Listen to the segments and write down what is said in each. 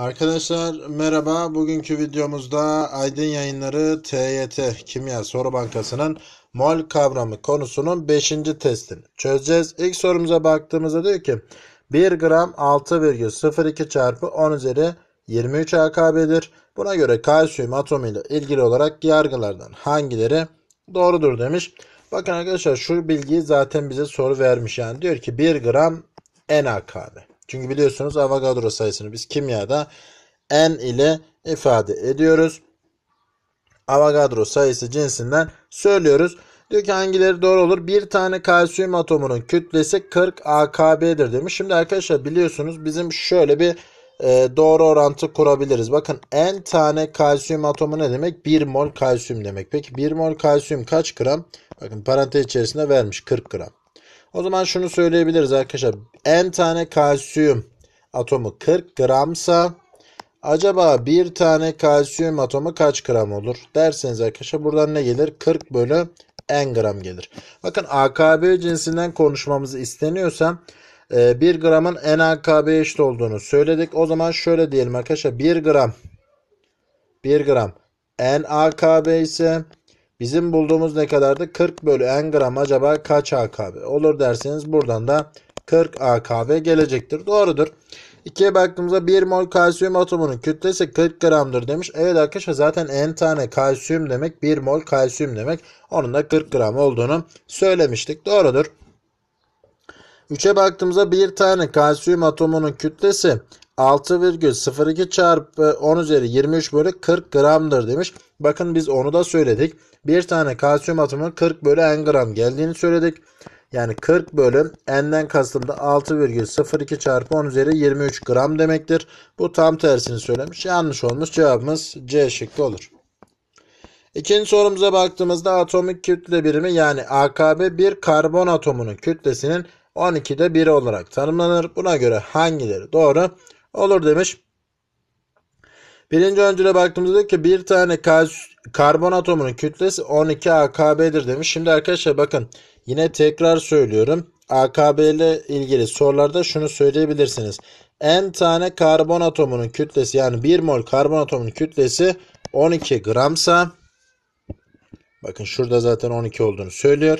Arkadaşlar merhaba. Bugünkü videomuzda Aydın Yayınları TYT Kimya Soru Bankası'nın mol kavramı konusunun 5. testini çözeceğiz. İlk sorumuza baktığımızda diyor ki 1 gram 6,02 çarpı 10 üzeri 23 AKB'dir. Buna göre kalsiyum atomuyla ilgili olarak yargılardan hangileri doğrudur demiş. Bakın arkadaşlar şu bilgiyi zaten bize soru vermiş. Yani diyor ki 1 gram NAKB. Çünkü biliyorsunuz Avogadro sayısını biz kimyada N ile ifade ediyoruz. Avogadro sayısı cinsinden söylüyoruz. Diyor ki hangileri doğru olur? Bir tane kalsiyum atomunun kütlesi 40 AKB'dir demiş. Şimdi arkadaşlar biliyorsunuz bizim şöyle bir e, doğru orantı kurabiliriz. Bakın n tane kalsiyum atomu ne demek? 1 mol kalsiyum demek. Peki 1 mol kalsiyum kaç gram? Bakın parantez içerisinde vermiş 40 gram. O zaman şunu söyleyebiliriz arkadaşlar. N tane kalsiyum atomu 40 gramsa acaba bir tane kalsiyum atomu kaç gram olur? Derseniz arkadaşlar buradan ne gelir? 40 bölü n gram gelir. Bakın AKB cinsinden konuşmamızı isteniyorsa 1 e, gramın NAKB eşit olduğunu söyledik. O zaman şöyle diyelim arkadaşlar 1 gram 1 gram NAKB ise Bizim bulduğumuz ne kadardı? 40 bölü n gram acaba kaç AKB? Olur derseniz buradan da 40 AKB gelecektir. Doğrudur. 2'ye baktığımızda 1 mol kalsiyum atomunun kütlesi 40 gramdır demiş. Evet arkadaşlar zaten n tane kalsiyum demek 1 mol kalsiyum demek. Onun da 40 gram olduğunu söylemiştik. Doğrudur. 3'e baktığımızda bir tane kalsiyum atomunun kütlesi 6,02 çarpı 10 üzeri 23 bölü 40 gramdır demiş. Bakın biz onu da söyledik. Bir tane kalsiyum atomu 40 bölü n gram geldiğini söyledik. Yani 40 bölü n'den kastım da 6,02 çarpı 10 üzeri 23 gram demektir. Bu tam tersini söylemiş. Yanlış olmuş. Cevabımız C şıkkı olur. İkinci sorumuza baktığımızda atomik kütle birimi yani AKB bir karbon atomunun kütlesinin 12'de 1 olarak tanımlanır. Buna göre hangileri doğru olur demiş. Birinci öncüle baktığımızda diyor ki bir tane karbon atomunun kütlesi 12 AKB'dir demiş. Şimdi arkadaşlar bakın yine tekrar söylüyorum. AKB ile ilgili sorularda şunu söyleyebilirsiniz. N tane karbon atomunun kütlesi yani 1 mol karbon atomunun kütlesi 12 gramsa bakın şurada zaten 12 olduğunu söylüyor.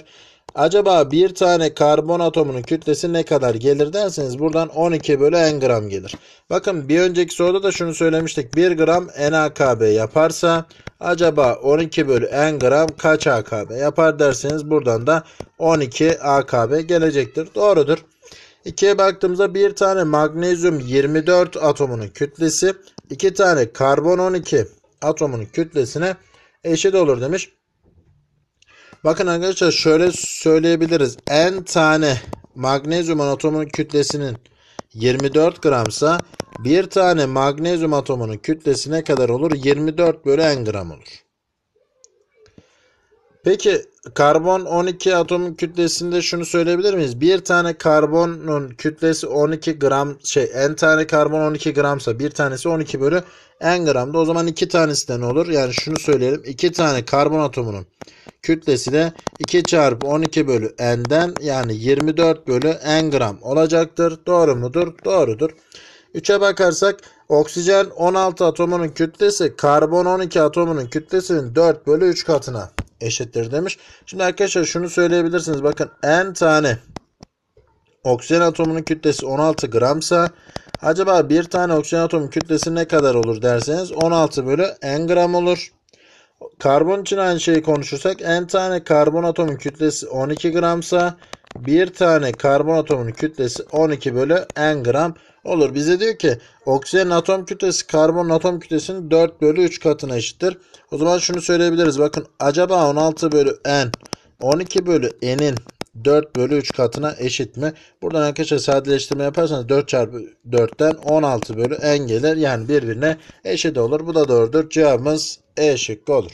Acaba bir tane karbon atomunun kütlesi ne kadar gelir derseniz buradan 12 bölü n gram gelir. Bakın bir önceki soruda da şunu söylemiştik. 1 gram NaKB yaparsa acaba 12 bölü n gram kaç AKB yapar derseniz buradan da 12 AKB gelecektir. Doğrudur. 2'ye baktığımızda bir tane magnezyum 24 atomunun kütlesi 2 tane karbon 12 atomunun kütlesine eşit olur demiş. Bakın arkadaşlar şöyle söyleyebiliriz. N tane magnezyum atomunun kütlesinin 24 gramsa bir tane magnezyum atomunun kütlesi ne kadar olur? 24 bölü n gram olur. Peki karbon 12 atomun kütlesinde şunu söyleyebilir miyiz? Bir tane karbonun kütlesi 12 gram şey n tane karbon 12 gramsa bir tanesi 12 bölü n gramda o zaman iki tanesi de ne olur? Yani şunu söyleyelim. iki tane karbon atomunun kütlesi de 2 çarpı 12 bölü n'den yani 24 bölü n gram olacaktır. Doğru mudur? Doğrudur. 3'e bakarsak oksijen 16 atomunun kütlesi karbon 12 atomunun kütlesinin 4 bölü 3 katına eşittir demiş. Şimdi arkadaşlar şunu söyleyebilirsiniz. Bakın n tane oksijen atomunun kütlesi 16 gramsa acaba bir tane oksijen atomunun kütlesi ne kadar olur derseniz 16 bölü n gram olur. Karbon için aynı şeyi konuşursak n tane karbon atomun kütlesi 12 gramsa bir tane karbon atomunun kütlesi 12 bölü n gram olur. Bize diyor ki oksijen atom kütlesi karbon atom kütlesinin 4 bölü 3 katına eşittir. O zaman şunu söyleyebiliriz. Bakın acaba 16 bölü n 12 bölü n'in 4 bölü 3 katına eşit mi? Buradan arkadaşlar sadeleştirme yaparsanız 4 çarpı 4'ten 16 bölü n gelir. Yani birbirine eşit olur. Bu da doğrudur. Cevabımız E şıkkı olur.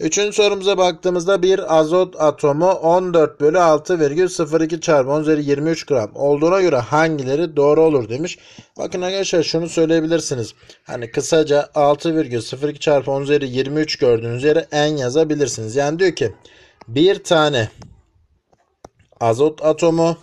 Üçüncü sorumuza baktığımızda bir azot atomu 14 bölü 6,02 çarpı 10 üzeri 23 gram olduğuna göre hangileri doğru olur demiş. Bakın arkadaşlar şunu söyleyebilirsiniz. Hani kısaca 6,02 çarpı 10 üzeri 23 gördüğünüz yere n yazabilirsiniz. Yani diyor ki bir tane azot atomu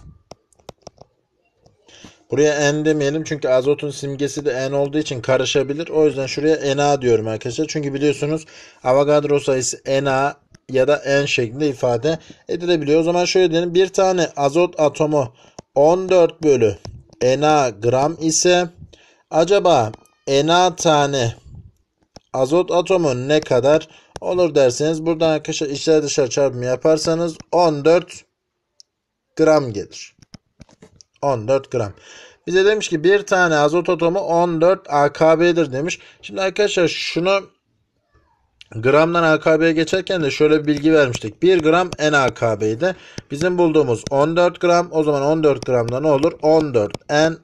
Buraya N demeyelim çünkü azotun simgesi de N olduğu için karışabilir. O yüzden şuraya Na diyorum arkadaşlar. Çünkü biliyorsunuz Avogadro sayısı Na ya da N şeklinde ifade edilebiliyor. O zaman şöyle diyelim. Bir tane azot atomu 14 bölü Na gram ise acaba Na tane azot atomu ne kadar olur derseniz buradan arkadaşlar içler dışarı çarpımı yaparsanız 14 gram gelir. 14 gram. Bize demiş ki bir tane azot atomu 14 AKB'dir demiş. Şimdi arkadaşlar şunu gramdan AKB'ye geçerken de şöyle bir bilgi vermiştik. 1 gram NAKB'ydi. Bizim bulduğumuz 14 gram. O zaman 14 gramda ne olur? 14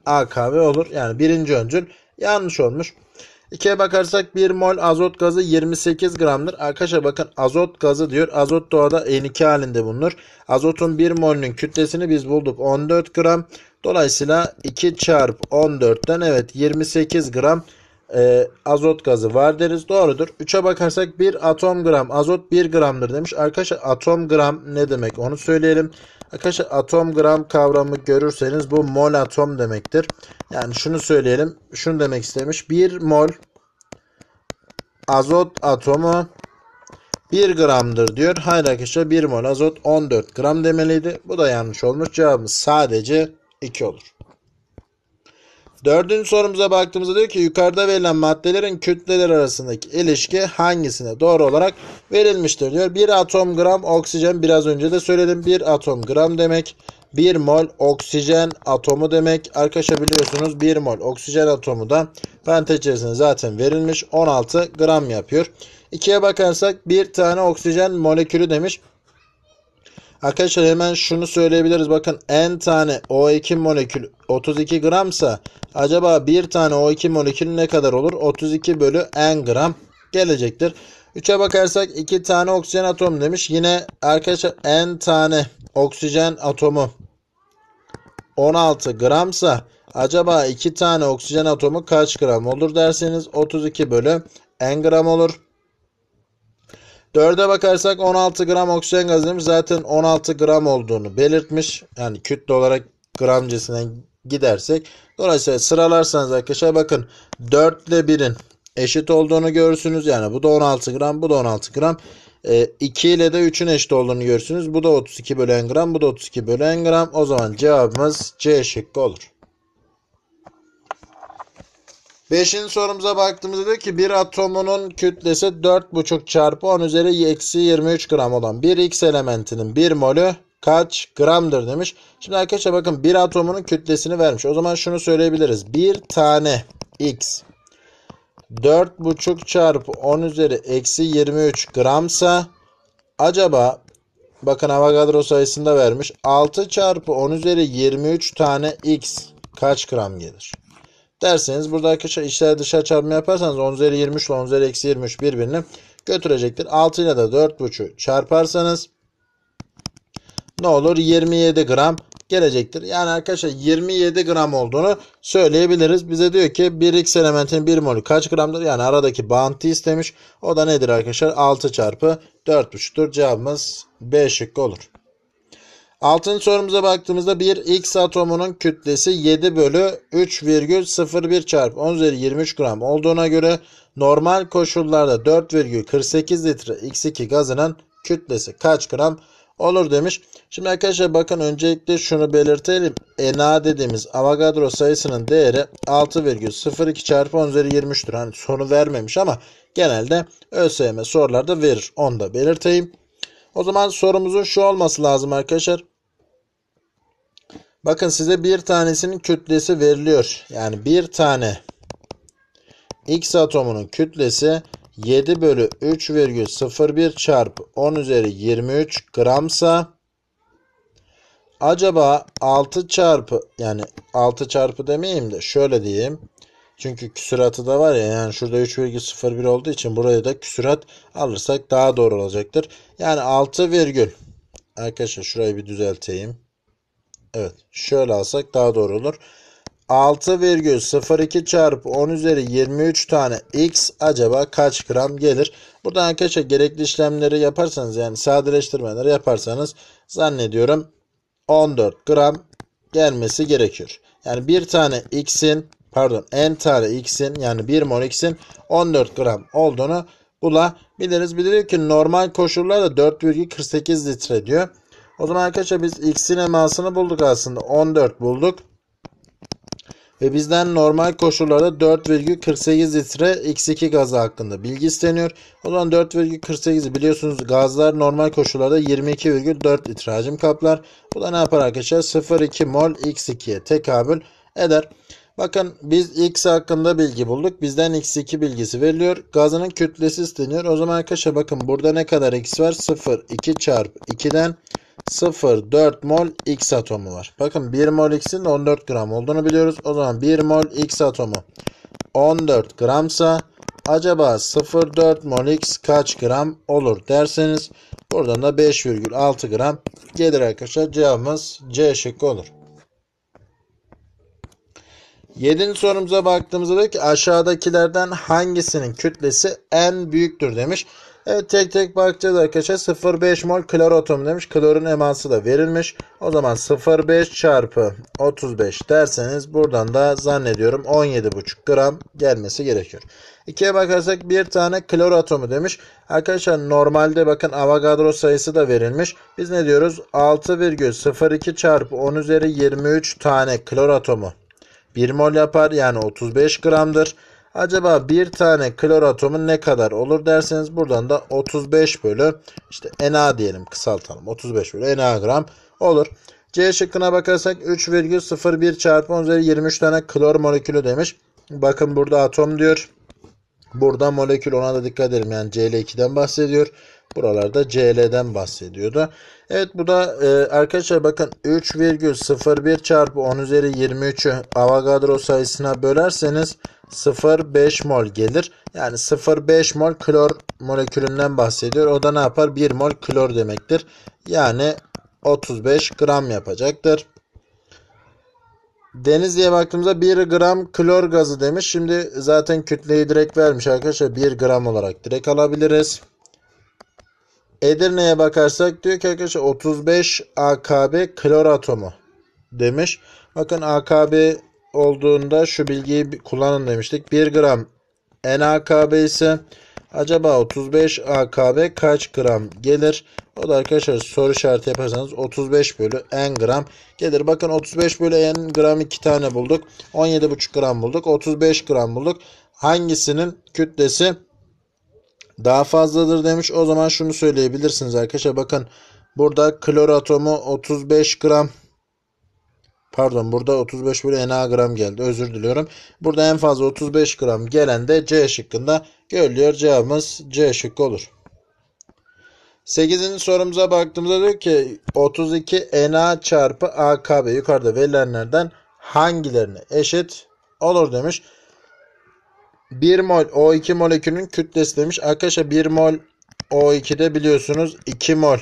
NAKB olur. Yani birinci öncül yanlış olmuş. 2'ye bakarsak 1 mol azot gazı 28 gramdır. Arkadaşlar bakın azot gazı diyor. Azot doğada N2 halinde bulunur. Azotun 1 molünün kütlesini biz bulduk 14 gram. Dolayısıyla 2 çarp 14'ten evet 28 gram e, azot gazı var deriz. Doğrudur. 3'e bakarsak 1 atom gram azot 1 gramdır demiş. Arkadaşlar atom gram ne demek onu söyleyelim. Arkadaşlar atom gram kavramı görürseniz bu mol atom demektir. Yani şunu söyleyelim. Şunu demek istemiş. 1 mol azot atomu 1 gramdır diyor. Hayır arkadaşlar 1 mol azot 14 gram demeliydi. Bu da yanlış olmuş. Cevabımız sadece 2 olur. Dördüncü sorumuza baktığımızda diyor ki yukarıda verilen maddelerin kütleler arasındaki ilişki hangisine doğru olarak verilmiştir diyor. Bir atom gram oksijen biraz önce de söyledim. Bir atom gram demek. 1 mol oksijen atomu demek. Arkadaşlar biliyorsunuz 1 mol oksijen atomu da parantez içerisinde zaten verilmiş. 16 gram yapıyor. 2'ye bakarsak bir tane oksijen molekülü demiş. Arkadaşlar hemen şunu söyleyebiliriz. Bakın n tane O2 molekül 32 gramsa acaba bir tane O2 molekül ne kadar olur? 32 bölü n gram gelecektir. 3'e bakarsak 2 tane oksijen atomu demiş. Yine arkadaşlar n tane oksijen atomu 16 gramsa acaba 2 tane oksijen atomu kaç gram olur derseniz 32 bölü n gram olur. 4'e bakarsak 16 gram oksijen gazı demiş. Zaten 16 gram olduğunu belirtmiş. Yani kütle olarak gramcesinden gidersek. Dolayısıyla sıralarsanız arkadaşlar bakın 4 ile 1'in eşit olduğunu görürsünüz. Yani bu da 16 gram bu da 16 gram. E, 2 ile de 3'ün eşit olduğunu görürsünüz. Bu da 32 bölü n gram bu da 32 bölü n gram. O zaman cevabımız C şıkkı olur. Beşinci sorumuza baktığımızda diyor ki bir atomunun kütlesi 4,5 çarpı 10 üzeri eksi 23 gram olan bir X elementinin bir molü kaç gramdır demiş. Şimdi arkadaşlar bakın bir atomunun kütlesini vermiş. O zaman şunu söyleyebiliriz. Bir tane X 4,5 çarpı 10 üzeri eksi 23 gramsa acaba bakın Avogadro sayısında vermiş. 6 çarpı 10 üzeri 23 tane X kaç gram gelir? derseniz burada arkadaşlar içler dışarı çarpma yaparsanız 10 üzeri 23 ile 10 üzeri eksi 23 birbirini götürecektir. 6 ile de 4,5 çarparsanız ne olur 27 gram gelecektir. Yani arkadaşlar 27 gram olduğunu söyleyebiliriz. Bize diyor ki 1x elementin 1 molü kaç gramdır? Yani aradaki bağıntı istemiş. O da nedir arkadaşlar? 6 çarpı 4,5'tur. Cevabımız B şıkkı olur. Altıncı sorumuza baktığımızda bir X atomunun kütlesi 7 bölü 3,01 çarpı 10 üzeri 23 gram olduğuna göre normal koşullarda 4,48 litre X2 gazının kütlesi kaç gram olur demiş. Şimdi arkadaşlar bakın öncelikle şunu belirtelim. Na dediğimiz Avogadro sayısının değeri 6,02 çarpı 10 üzeri 23'tür. Hani soru vermemiş ama genelde ÖSYM sorularda verir. Onu da belirteyim. O zaman sorumuzun şu olması lazım arkadaşlar. Bakın size bir tanesinin kütlesi veriliyor. Yani bir tane X atomunun kütlesi 7 bölü 3,01 çarpı 10 üzeri 23 gramsa acaba 6 çarpı yani 6 çarpı demeyeyim de şöyle diyeyim. Çünkü küsuratı da var ya yani şurada 3,01 olduğu için buraya da küsurat alırsak daha doğru olacaktır. Yani 6 virgül arkadaşlar şurayı bir düzelteyim. Evet şöyle alsak daha doğru olur. 6,02 çarpı 10 üzeri 23 tane x acaba kaç gram gelir? Buradan arkadaşlar gerekli işlemleri yaparsanız yani sadeleştirmeleri yaparsanız zannediyorum 14 gram gelmesi gerekiyor. Yani bir tane X'in pardon N tane X'in yani 1 mol X'in 14 gram olduğunu bulabiliriz. Bir diyor ki normal koşullarda 4,48 litre diyor. O zaman arkadaşlar biz X'in emasını bulduk aslında. 14 bulduk. Ve bizden normal koşullarda 4,48 litre X2 gazı hakkında bilgi isteniyor. O zaman 4,48'i biliyorsunuz gazlar normal koşullarda 22,4 litre hacim kaplar. Bu da ne yapar arkadaşlar? 0,2 mol X2'ye tekabül eder. Bakın biz X hakkında bilgi bulduk. Bizden X2 bilgisi veriliyor. Gazının kütlesi isteniyor. O zaman arkadaşlar bakın burada ne kadar X var? 0, 2 çarpı 2'den 0, 4 mol X atomu var. Bakın 1 mol X'in 14 gram olduğunu biliyoruz. O zaman 1 mol X atomu 14 gramsa acaba 0,4 mol X kaç gram olur derseniz buradan da 5,6 gram gelir arkadaşlar. Cevabımız C şıkkı olur. Yedinci sorumuza baktığımızda diyor ki aşağıdakilerden hangisinin kütlesi en büyüktür demiş. Evet tek tek bakacağız arkadaşlar. 0,5 mol klor atomu demiş. Klorun eması da verilmiş. O zaman 0,5 çarpı 35 derseniz buradan da zannediyorum 17,5 gram gelmesi gerekiyor. İkiye bakarsak bir tane klor atomu demiş. Arkadaşlar normalde bakın Avogadro sayısı da verilmiş. Biz ne diyoruz? 6,02 çarpı 10 üzeri 23 tane klor atomu 1 mol yapar yani 35 gramdır. Acaba bir tane klor atomu ne kadar olur derseniz buradan da 35 bölü işte Na diyelim kısaltalım. 35 bölü Na gram olur. C şıkkına bakarsak 3,01 çarpı 10 üzeri 23 tane klor molekülü demiş. Bakın burada atom diyor. Burada molekül ona da dikkat edelim. Yani Cl2'den bahsediyor. Buralarda Cl'den bahsediyordu. Evet bu da e, arkadaşlar bakın 3,01 çarpı 10 üzeri 23'ü Avogadro sayısına bölerseniz 0,5 mol gelir. Yani 0,5 mol klor molekülünden bahsediyor. O da ne yapar? 1 mol klor demektir. Yani 35 gram yapacaktır. Deniz diye baktığımızda 1 gram klor gazı demiş. Şimdi zaten kütleyi direkt vermiş arkadaşlar. 1 gram olarak direkt alabiliriz. Edirne'ye bakarsak diyor ki arkadaşlar 35 AKB klor atomu demiş. Bakın AKB olduğunda şu bilgiyi kullanın demiştik. 1 gram NAKB ise acaba 35 AKB kaç gram gelir? O da arkadaşlar soru işareti yaparsanız 35 bölü n gram gelir. Bakın 35 bölü n gram 2 tane bulduk. 17,5 gram bulduk. 35 gram bulduk. Hangisinin kütlesi daha fazladır demiş. O zaman şunu söyleyebilirsiniz arkadaşlar. Bakın burada klor atomu 35 gram Pardon burada 35 bölü Na gram geldi. Özür diliyorum. Burada en fazla 35 gram gelen de C şıkkında görülüyor. Cevabımız C şıkkı olur. 8. sorumuza baktığımızda diyor ki 32 Na çarpı AKB yukarıda verilenlerden hangilerine eşit olur demiş. 1 mol O2 molekülünün kütlesi demiş. Arkadaşlar 1 mol O2'de biliyorsunuz 2 mol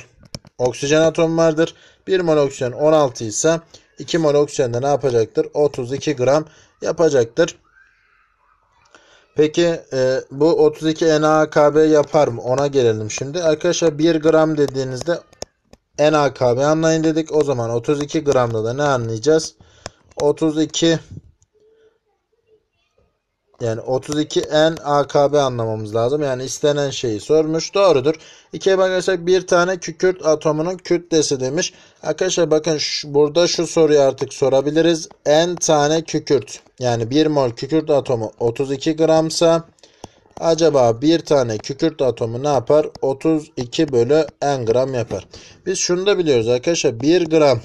oksijen atomu vardır. 1 mol oksijen 16 ise 2 mol oksijende ne yapacaktır? 32 gram yapacaktır. Peki e, bu 32 NaKB yapar mı? Ona gelelim şimdi. Arkadaşlar 1 gram dediğinizde NaKB anlayın dedik. O zaman 32 gramda da ne anlayacağız? 32 yani 32N AKB anlamamız lazım. Yani istenen şeyi sormuş. Doğrudur. İkiye bakarsak bir tane kükürt atomunun kütlesi demiş. Arkadaşlar bakın şu, burada şu soruyu artık sorabiliriz. N tane kükürt yani 1 mol kükürt atomu 32 gramsa acaba bir tane kükürt atomu ne yapar? 32 bölü N gram yapar. Biz şunu da biliyoruz arkadaşlar. 1 gram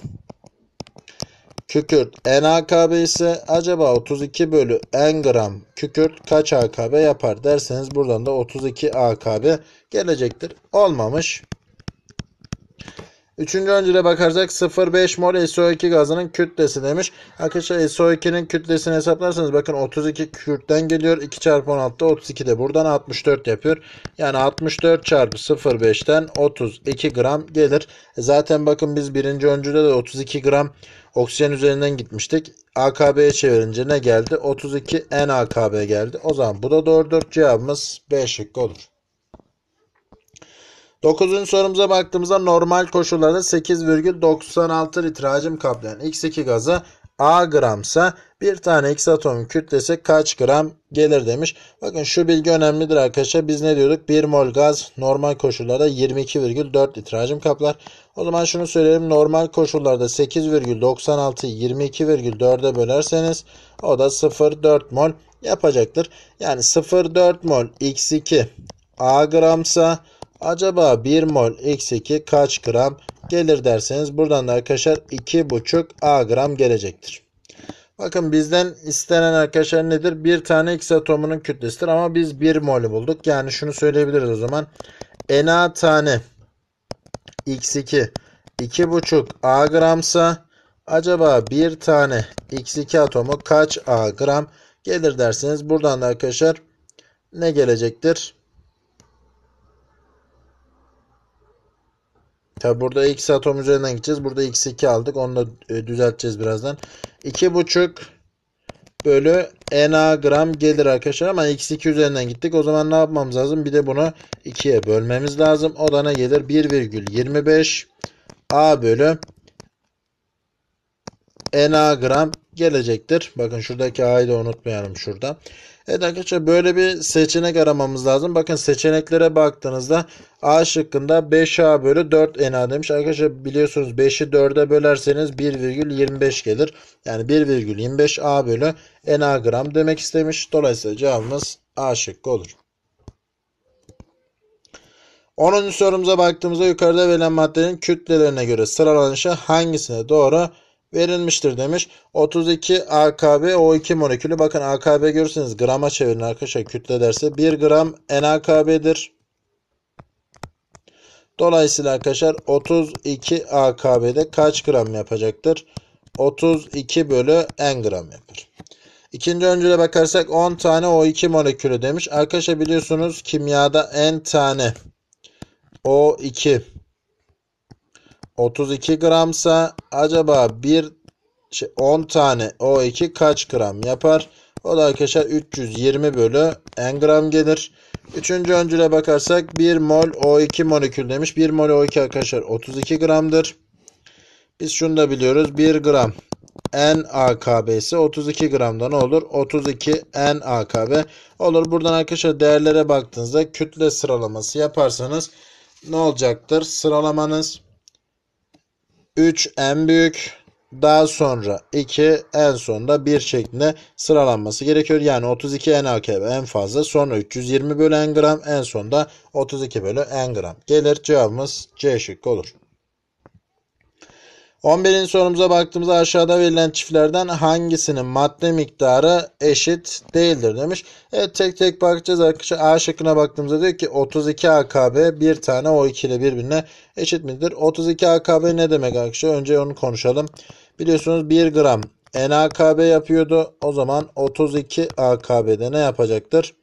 kükürt NAKB ise acaba 32 bölü N gram kükürt kaç AKB yapar derseniz buradan da 32 AKB gelecektir. Olmamış. Üçüncü öncüle bakarsak 0,5 mol SO2 gazının kütlesi demiş. Arkadaşlar SO2'nin kütlesini hesaplarsanız bakın 32 kükürtten geliyor. 2 çarpı 16 32 de buradan 64 yapıyor. Yani 64 çarpı 0,5'ten 32 gram gelir. E zaten bakın biz birinci öncüde de 32 gram oksijen üzerinden gitmiştik. AKB'ye çevirince ne geldi? 32 NAKB geldi. O zaman bu da doğrudur. Cevabımız B şıkkı olur. 9. sorumuza baktığımızda normal koşullarda 8,96 litre hacim kaplayan X2 gazı A gramsa bir tane X atomun kütlesi kaç gram gelir demiş. Bakın şu bilgi önemlidir arkadaşlar. Biz ne diyorduk? 1 mol gaz normal koşullarda 22,4 litre hacim kaplar. O zaman şunu söyleyelim. Normal koşullarda 8,96'yı 22,4'e bölerseniz o da 0,4 mol yapacaktır. Yani 0,4 mol X2 A gramsa acaba 1 mol X2 kaç gram gelir derseniz buradan da arkadaşlar 2,5 A gram gelecektir. Bakın bizden istenen arkadaşlar nedir? Bir tane X atomunun kütlesidir ama biz 1 mol'ü bulduk. Yani şunu söyleyebiliriz o zaman. Na tane X2 2,5 A gramsa acaba bir tane X2 atomu kaç A gram gelir derseniz buradan da arkadaşlar ne gelecektir? Tabi burada x atom üzerinden gideceğiz. Burada x2 aldık. Onu da e, düzelteceğiz birazdan. 2,5 bölü na gram gelir arkadaşlar ama x2 üzerinden gittik. O zaman ne yapmamız lazım? Bir de bunu 2'ye bölmemiz lazım. O da ne gelir? 1,25 a bölü na gram gelecektir. Bakın şuradaki a'yı da unutmayalım şurada. Evet arkadaşlar böyle bir seçenek aramamız lazım. Bakın seçeneklere baktığınızda A şıkkında 5A bölü 4 NA demiş. Arkadaşlar biliyorsunuz 5'i 4'e bölerseniz 1,25 gelir. Yani 1,25 A bölü NA gram demek istemiş. Dolayısıyla cevabımız A şıkkı olur. 10. sorumuza baktığımızda yukarıda verilen maddelerin kütlelerine göre sıralanışı hangisine doğru verilmiştir demiş. 32 AKB O2 molekülü. Bakın AKB görürseniz grama çevirin arkadaşlar kütle derse 1 gram NAKB'dir. Dolayısıyla arkadaşlar 32 AKB'de kaç gram yapacaktır? 32 bölü n gram yapar. İkinci öncüle bakarsak 10 tane O2 molekülü demiş. Arkadaşlar biliyorsunuz kimyada n tane O2 32 gramsa acaba bir şey, 10 tane O2 kaç gram yapar? O da arkadaşlar 320 bölü n gram gelir. Üçüncü öncüle bakarsak 1 mol O2 molekül demiş. 1 mol O2 arkadaşlar 32 gramdır. Biz şunu da biliyoruz. 1 gram N AKB ise 32 gramdan olur. 32 N AKB olur. Buradan arkadaşlar değerlere baktığınızda kütle sıralaması yaparsanız ne olacaktır? Sıralamanız 3 en büyük daha sonra 2 en sonunda 1 şeklinde sıralanması gerekiyor. Yani 32 en AKB en fazla sonra 320 bölü n gram en sonunda 32 bölü n gram gelir. Cevabımız C şıkkı olur. 11. sorumuza baktığımızda aşağıda verilen çiftlerden hangisinin madde miktarı eşit değildir demiş. Evet tek tek bakacağız arkadaşlar. A şıkkına baktığımızda diyor ki 32 AKB bir tane O2 ile birbirine eşit midir? 32 AKB ne demek arkadaşlar? Önce onu konuşalım. Biliyorsunuz 1 gram NAKB yapıyordu. O zaman 32 AKB'de ne yapacaktır?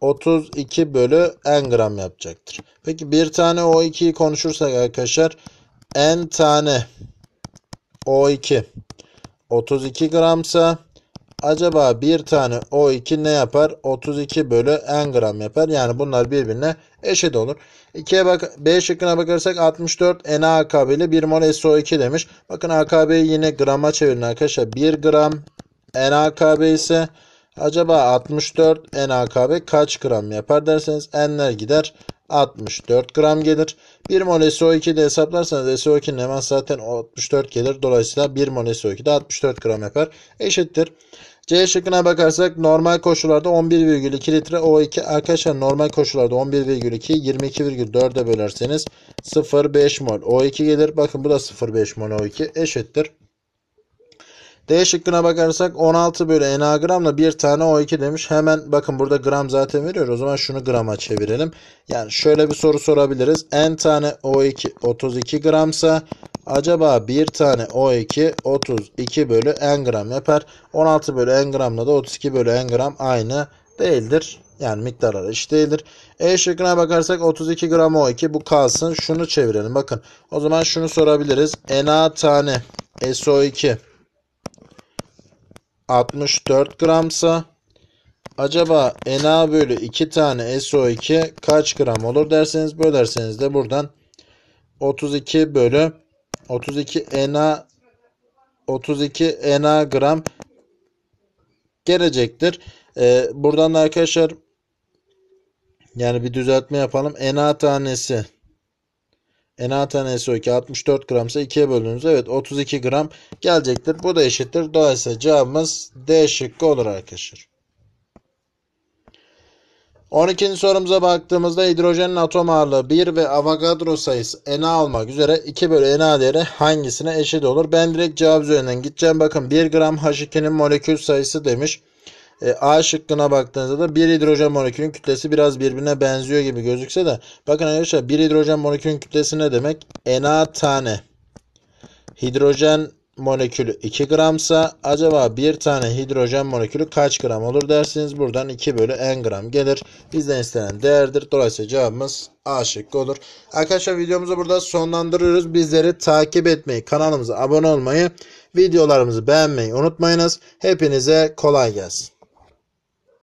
32 bölü n gram yapacaktır. Peki bir tane O2'yi konuşursak arkadaşlar n tane O2 32 gramsa acaba bir tane O2 ne yapar? 32 bölü n gram yapar. Yani bunlar birbirine eşit olur. 2'ye bak B şıkkına bakarsak 64 NaAKB ile 1 mol SO2 demiş. Bakın AKB'yi yine grama çevirin arkadaşlar. 1 gram NaAKB ise acaba 64 NaAKB kaç gram yapar derseniz n'ler gider. 64 gram gelir. 1 mol SO2 de hesaplarsanız SO2'nin hemen zaten 64 gelir. Dolayısıyla 1 mol SO2 de 64 gram yapar. Eşittir. C şıkkına bakarsak normal koşullarda 11,2 litre O2 arkadaşlar normal koşullarda 11,2 22,4'e bölerseniz 0,5 mol O2 gelir. Bakın bu da 0,5 mol O2 eşittir. D şıkkına bakarsak 16 bölü Na gramla bir tane O2 demiş. Hemen bakın burada gram zaten veriyor. O zaman şunu grama çevirelim. Yani şöyle bir soru sorabiliriz. N tane O2 32 gramsa acaba bir tane O2 32 bölü N gram yapar. 16 bölü N gramla da 32 bölü N gram aynı değildir. Yani miktarları eşit değildir. E şıkkına bakarsak 32 gram O2 bu kalsın. Şunu çevirelim. Bakın o zaman şunu sorabiliriz. Na tane SO2 64 gramsa acaba Na bölü 2 tane SO2 kaç gram olur derseniz bölerseniz de buradan 32 bölü 32 Na 32 Na gram gelecektir. Ee, buradan da arkadaşlar yani bir düzeltme yapalım. Na tanesi Na tanesi o ki 64 gramsa 2'ye böldüğünüzde evet 32 gram gelecektir. Bu da eşittir. Dolayısıyla cevabımız D şıkkı olur arkadaşlar. 12. sorumuza baktığımızda hidrojenin atom ağırlığı 1 ve Avogadro sayısı Na olmak üzere 2 bölü Na değeri hangisine eşit olur? Ben direkt cevap üzerinden gideceğim. Bakın 1 gram H2'nin molekül sayısı demiş. E, A şıkkına baktığınızda da bir hidrojen molekülün kütlesi biraz birbirine benziyor gibi gözükse de bakın arkadaşlar bir hidrojen molekülün kütlesi ne demek? Na tane hidrojen molekülü 2 gramsa acaba bir tane hidrojen molekülü kaç gram olur dersiniz. Buradan 2 bölü n gram gelir. Bizden istenen değerdir. Dolayısıyla cevabımız A şıkkı olur. Arkadaşlar videomuzu burada sonlandırıyoruz. Bizleri takip etmeyi, kanalımıza abone olmayı, videolarımızı beğenmeyi unutmayınız. Hepinize kolay gelsin.